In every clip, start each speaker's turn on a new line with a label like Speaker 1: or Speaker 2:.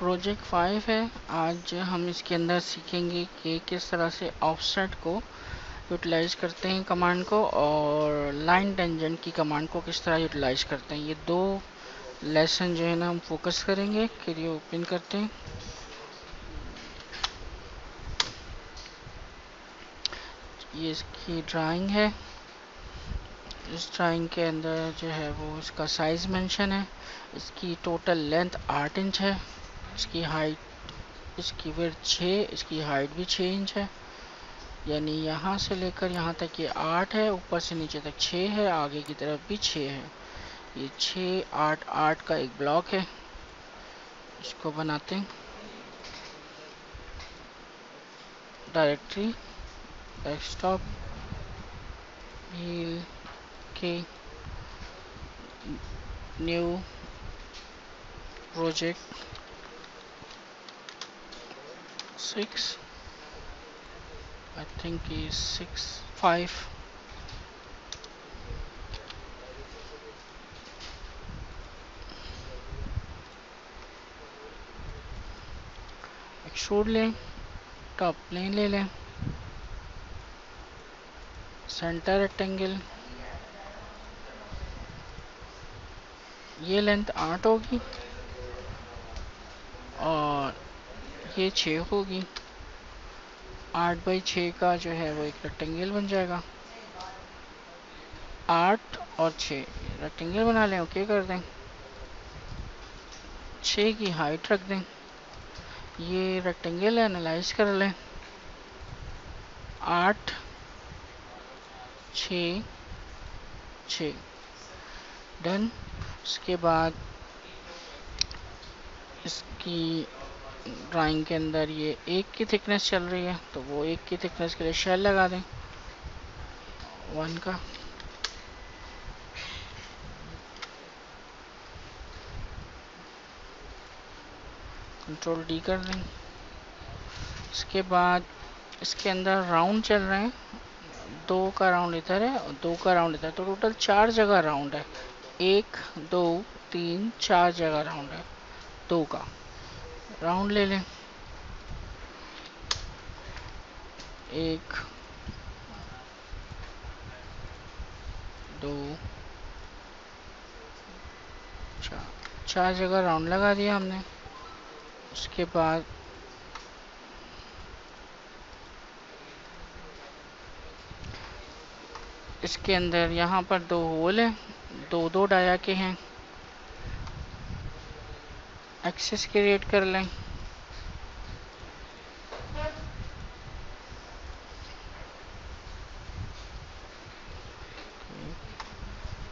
Speaker 1: Project five है। आज हम इसके अंदर सीखेंगे कि किस तरह से ऑफसेट को यूटिलाइज करते हैं कमांड को और लाइन टेंजेंट की कमांड को किस तरह यूटिलाइज करते हैं। ये दो लेसन जो है ना, हम फोकस करेंगे ये ओपन करते हैं। ये इसकी ड्राइंग है। इस ड्राइंग के अंदर जो है वो इसका साइज़ मेंशन है। इसकी टोटल लेंथ आठ इंच है। इसकी हाइट इसकी वेट छः इसकी हाइट भी छः इंच है। यानी यहाँ से लेकर यहाँ तक ये आठ है, ऊपर से नीचे तक छः है, आगे की तरफ़ भी छः है। ये छः आठ आठ का एक ब्लॉक है। इसको बनाते हैं। डायरेक्टरी डेस्कटॉप के new project six. I think is six, five. Extrude लें टॉप प्लेन ले लें. सेंटर रेक्टेंगल ये लेंथ आठ होगी. और ये छः होगी। आठ बाई छः का जो है वो एक रेक्टेंगल बन जाएगा। आठ और छः रेक्टेंगल बना लें ओके कर दें। छः की हाइट रख दें। ये रेक्टेंगल एनालाइज कर लें। आठ छ छ डन उसके बाद इसकी ड्राइंग के अंदर ये एक की थिकनेस चल रही है तो वो एक की थिकनेस के लिए शेल लगा दें। वन का। कंट्रोल डी कर दें। इसके बाद इसके अंदर राउंड चल रहे हैं। दो का राउंड इधर है और दो का राउंड इधर। है तो टोटल चार जगह राउंड है। एक, दो, तीन, चार जगह राउंड है। दो का। राउंड ले लें। एक, दो, चार। चार जगह राउंड लगा दिया हमने। उसके बाद इसके अंदर यहाँ पर दो होल हैं। दो दो डाया के हैं। एक्सेस क्रिएट कर लें।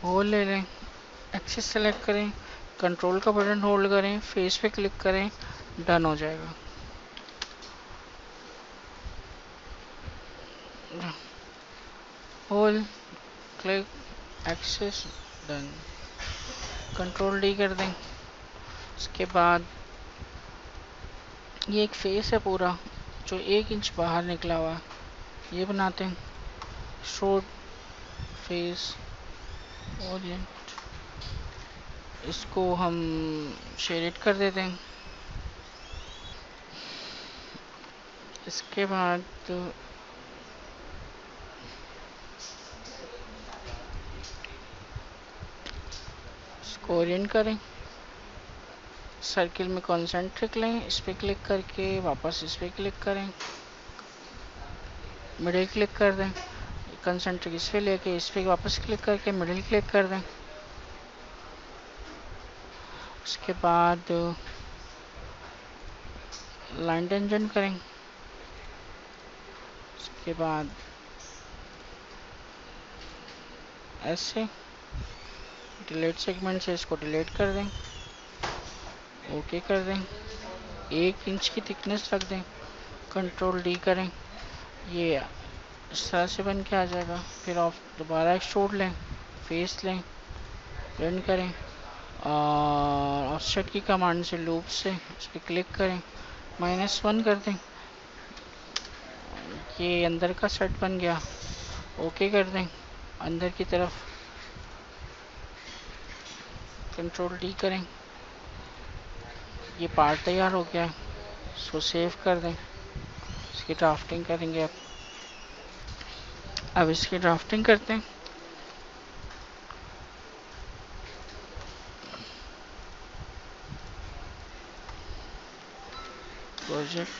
Speaker 1: होल ले लें एक्सेस सेलेक्ट करें कंट्रोल का बटन होल्ड करें फेस पे क्लिक करें डन हो जाएगा। Hole click axis done control D कर दें। उसके बाद ये एक फेस है पूरा, जो एक इंच बाहर निकला हुआ ये बनाते हैं। शोर्ट फेस ओरिएंट इसको हम शेडेड कर देते हैं। इसके बाद इसको ओरिएंट करें। सर्किल में कॉन्सेंट्रिक लें, इस पर क्लिक करके वापस इस पर क्लिक करें। मिडिल क्लिक कर दें कंसेंट्रिक इस पर लेके, इस पर वापस क्लिक करके मिडिल क्लिक कर दें। उसके बाद लाइन टेंजन करें। उसके बाद ऐसे डिलीट सेगमेंट से इसको डिलीट कर दें। ओके कर दें। एक इंच की थिकनेस रख दें। कंट्रोल डी करें। ये इस तरह से बन के आ जाएगा। फिर आप दोबारा शोट लें। फेस लें। रन करें। और ऑफसेट की कमांड से लूप से उस पर क्लिक करें। माइनस वन कर दें। ये अंदर का सेट बन गया। ओके कर दें। अंदर की तरफ़। कंट्रोल डी करें। ये पार्ट तैयार हो गया है। इसको सेव कर दें। इसकी ड्राफ्टिंग करेंगे अब। अब इसकी ड्राफ्टिंग करते हैं। प्रोजेक्ट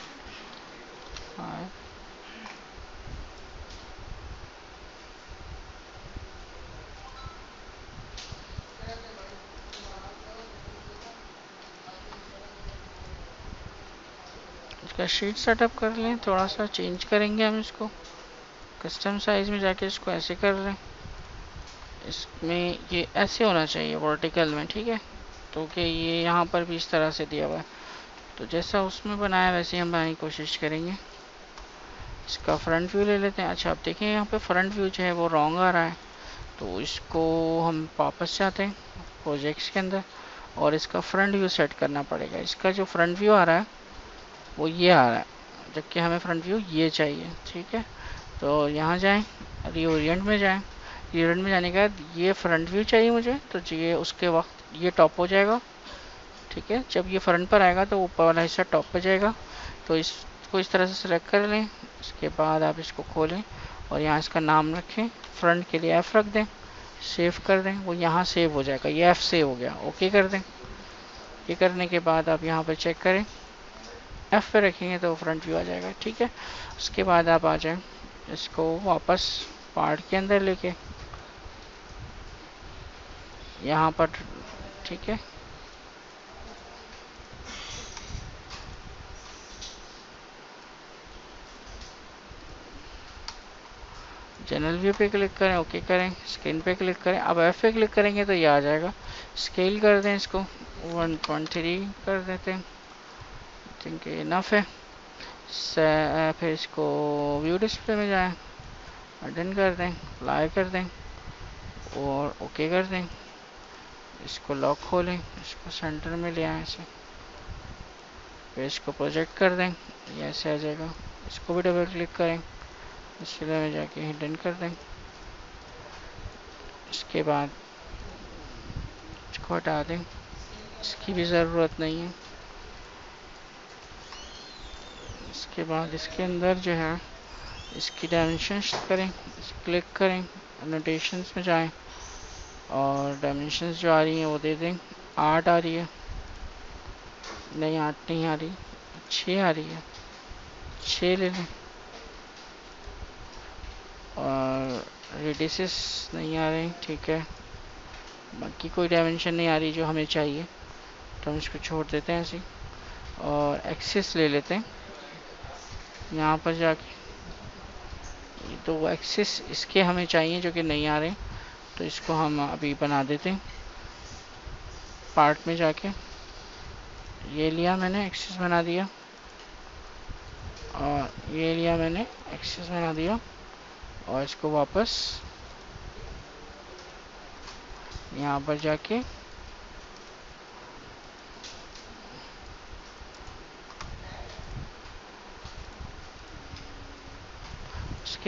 Speaker 1: इसका शीट सेटअप कर लें थोड़ा सा चेंज करेंगे हम इसको। कस्टम साइज़ में जाके इसको ऐसे कर लें। इसमें ये ऐसे होना चाहिए वर्टिकल में, ठीक है? तो कि ये यहाँ पर भी इस तरह से दिया हुआ है। तो जैसा उसमें बनाया, वैसे हम बनाने की कोशिश करेंगे। इसका फ्रंट व्यू ले लेते हैं। अच्छा आप देखें यहाँ पे फ्रंट व्यू जो है वो रॉन्ग आ रहा है। तो इसको हम वापस जाते हैं प्रोजेक्ट्स के अंदर और इसका फ्रंट व्यू सेट करना पड़ेगा। इसका जो फ्रंट व्यू आ रहा है वो ये आ रहा है। जबकि हमें फ्रंट व्यू ये चाहिए, ठीक है? तो यहाँ जाएँ रीओरियंट में जाएँ। रीओरियंट में जाने के बाद ये फ्रंट व्यू चाहिए मुझे तो ये उसके वक्त ये टॉप हो जाएगा, ठीक है? जब ये फ्रंट पर आएगा तो ऊपर वाला हिस्सा टॉप पर जाएगा। तो इसको इस तरह से सिलेक्ट कर लें, इसके बाद आप इसको खोलें और यहाँ इसका नाम रखें फ्रंट के लिए एफ़ रख दें सेव कर दें, वो यहाँ सेव हो जाएगा, ये एफ़ सेव हो गया ओके कर दें। ये करने के बाद आप यहाँ पर चेक करें एफ़ पे रखेंगे तो फ्रंट व्यू आ जाएगा, ठीक है? उसके बाद आप आ जाए, इसको वापस पार्ट के अंदर लेके। यहाँ पर, ठीक है? जनरल व्यू पे क्लिक करें ओके करें स्क्रीन पे क्लिक करें। अब एफ़ पे क्लिक करेंगे तो ये आ जाएगा। स्केल कर दें इसको 1.3 कर देते हैं। थिंक इनफ है। फिर इसको व्यू डिस्प्ले में जाएँ डन कर दें अप्लाई कर दें, और ओके कर दें। इसको लॉक खोलें, इसको सेंटर में ले आए ऐसे फिर इसको प्रोजेक्ट कर दें, ये ऐसे आ जाएगा। इसको भी डबल क्लिक करें डिस्प्ले में जाके डन कर दें। इसके बाद इसको हटा दें। इसकी भी ज़रूरत नहीं है। इसके बाद इसके अंदर जो है, इसकी डायमेंशंस करें क्लिक करें नोटेशंस में जाएँ और डायमेंशंस जो आ रही हैं वो दे दें। आठ आ रही है। नहीं, आठ नहीं आ रही। छः आ रही है। छः ले लें। और रेडियस नहीं आ रही, ठीक है। बाकी कोई डायमेंशन नहीं आ रही जो हमें चाहिए। तो हम इसको छोड़ देते हैं ऐसे और एक्सेस ले लेते हैं। यहाँ पर जाके। तो एक्सेस इसके हमें चाहिए जो कि नहीं आ रहे। तो इसको हम अभी बना देते हैं। पार्ट में जाके। ये लिया मैंने एक्सेस बना दिया। और ये लिया मैंने एक्सेस बना दिया। और इसको वापस यहाँ पर जाके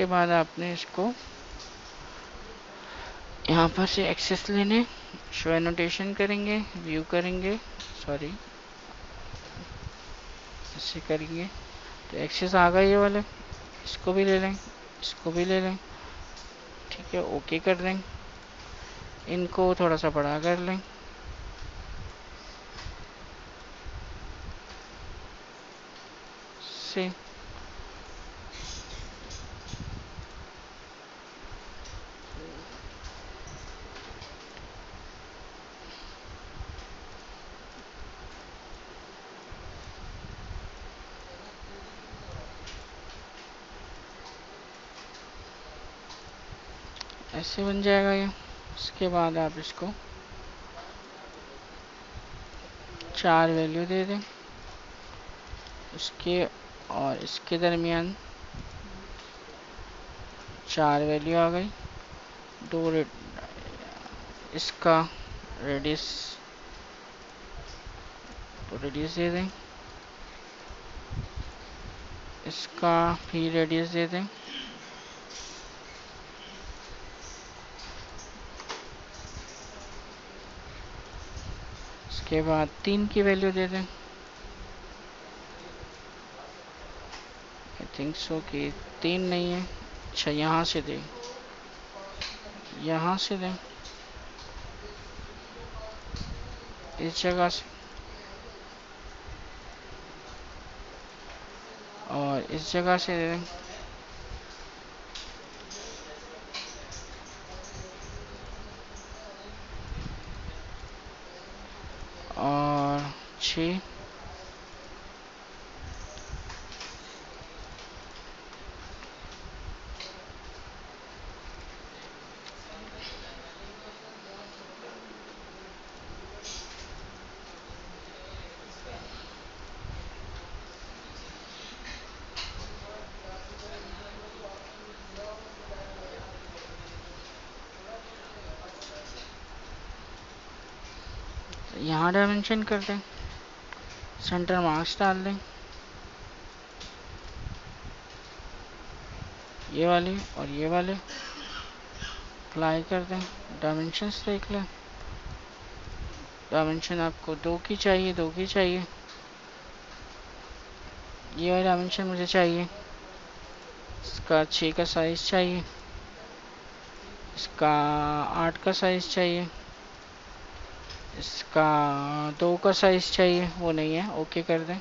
Speaker 1: उसके बाद आपने इसको यहाँ पर से एक्सेस लेने शो एनोटेशन करेंगे व्यू करेंगे सॉरी ऐसे करेंगे। तो एक्सेस आ गए ये वाले, इसको भी ले लें, इसको भी ले लें, ठीक है ओके कर दें। इनको थोड़ा सा बड़ा कर लें। से ऐसे बन जाएगा ये। इसके बाद आप इसको चार वैल्यू दे दें। इसके और इसके दरमियान चार वैल्यू आ गई। दो इसका रेडियस तो रेडियस दे दें। इसका भी रेडियस दे दें। उसके बाद तीन की वैल्यू दे दें। आई थिंक सो कि तीन नहीं है। अच्छा यहाँ से दें। यहाँ से दें। इस जगह से। और इस जगह से दे दें। और छ यहाँ डायमेंशन कर दें। सेंटर मार्क्स डाल दें। ये वाली और ये वाले अप्लाई कर दें। डायमेंशंस देख लें। डायमेंशन आपको दो की चाहिए, दो की चाहिए। ये वाली डायमेंशन मुझे चाहिए। इसका छः का साइज़ चाहिए। इसका आठ का साइज़ चाहिए। इसका दो का साइज़ चाहिए, वो नहीं है ओके कर दें।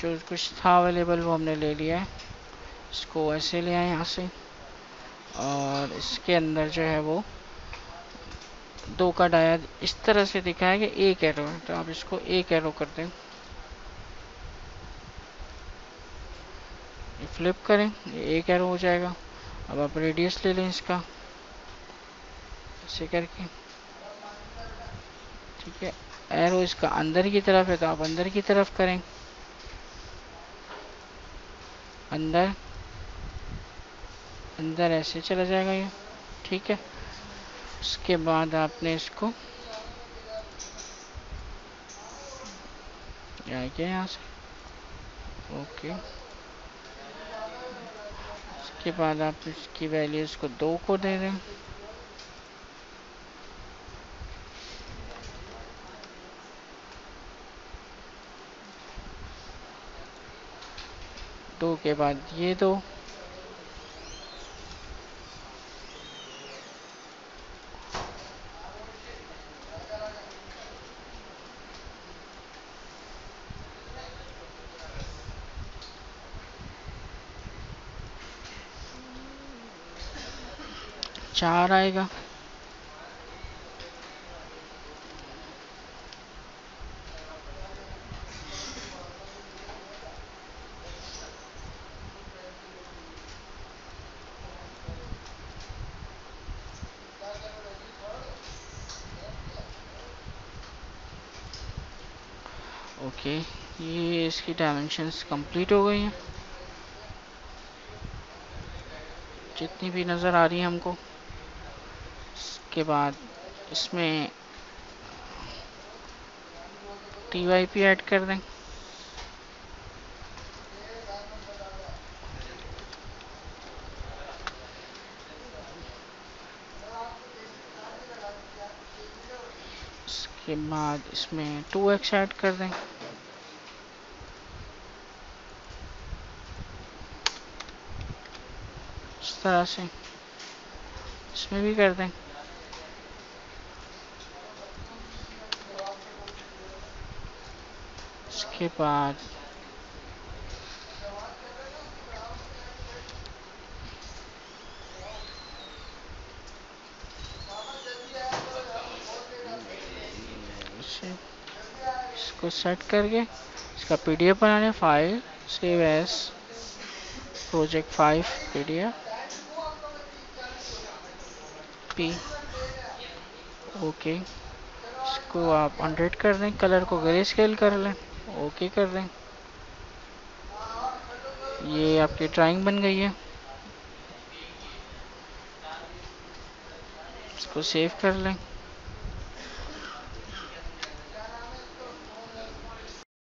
Speaker 1: जो कुछ था अवेलेबल वो हमने ले लिया है। इसको ऐसे ले आए यहाँ से, और इसके अंदर जो है वो दो का डाया इस तरह से दिखा है कि एक एरो है तो आप इसको एक एरो कर दें। फ्लिप करें, ये एक एरो हो जाएगा। अब आप रेडियस ले लें इसका, ऐसे करके। ठीक है। एरो इसका अंदर की तरफ़ है तो आप अंदर की तरफ़ करें। अंदर। अंदर ऐसे चला जाएगा ये। ठीक है। उसके बाद आपने इसको आइए यहाँ से। ओके। उसके बाद आप इसकी वैल्यूज़ को दो को दे दें। दो के बाद ये दो। चार आएगा। ओके ये इसकी डायमेंशंस कंप्लीट हो गई हैं। जितनी भी नज़र आ रही है हमको, इसके बाद इसमें टी वाई पी ऐड कर दें। इसके बाद इसमें टू एक्स ऐड कर दें। इस तरह से इसमें भी कर दें। इसके बाद इसको सेट करके इसका पीडीएफ बनाने file save as project five PDF P okay इसको आप हंड्रेड कर दें कलर को ग्रे स्केल कर लें ओके कर दें। ये आपकी ड्राइंग बन गई है। इसको सेव कर लें।